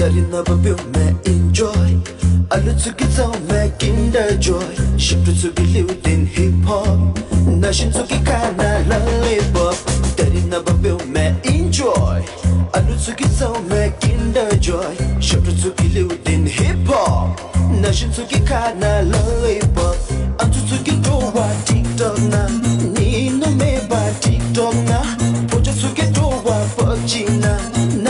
dali na ba bu me enjoy alu tsu ki tsa me kin da joy shit tsu ki lu den hip hop na shin tsu ki ka na la le bo dali na ba bu me enjoy alu tsu ki tsa me kin joy shit tsu ki lu den hip hop na shin tsu ki ka na la le bo an tsu tsu ki do wa tik tok na ni no me ba tik tok na po tsu ki do wa fuck na na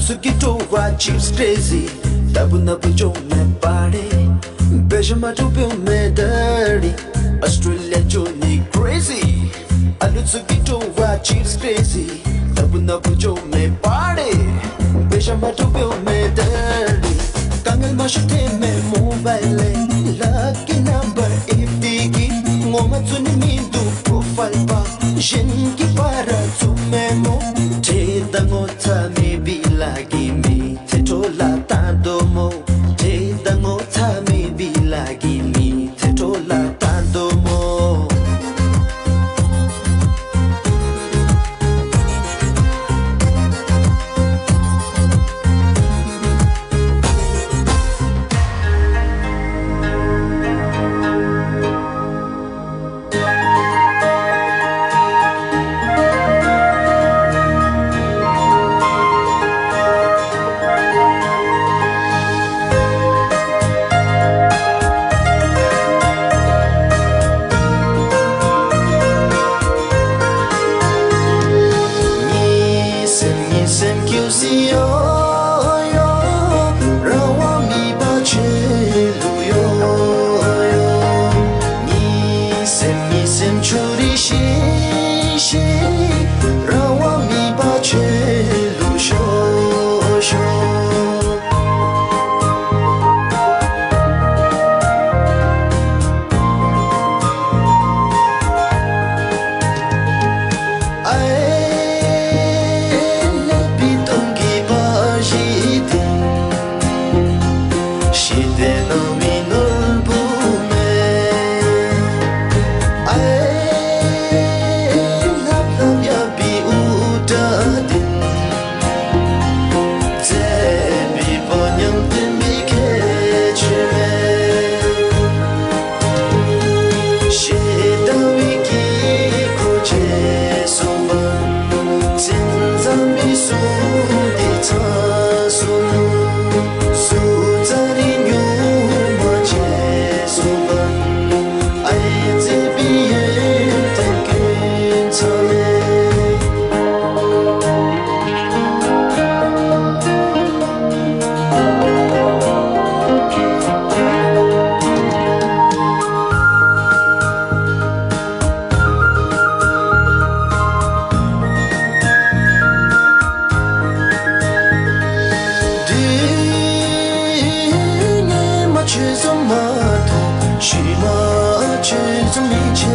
Sukitowa chips crazy Tabuna pujo me party Bejama tupio me dirty Australia joni crazy Alu Sukitowa chips crazy Tabuna pujo me party Bejama tupio me dirty Kangal mashute me mobile Lucky number if digi Ngoma tsuni mindu profile pa Jinki para tsumemo Te dango tsa aquí 证明。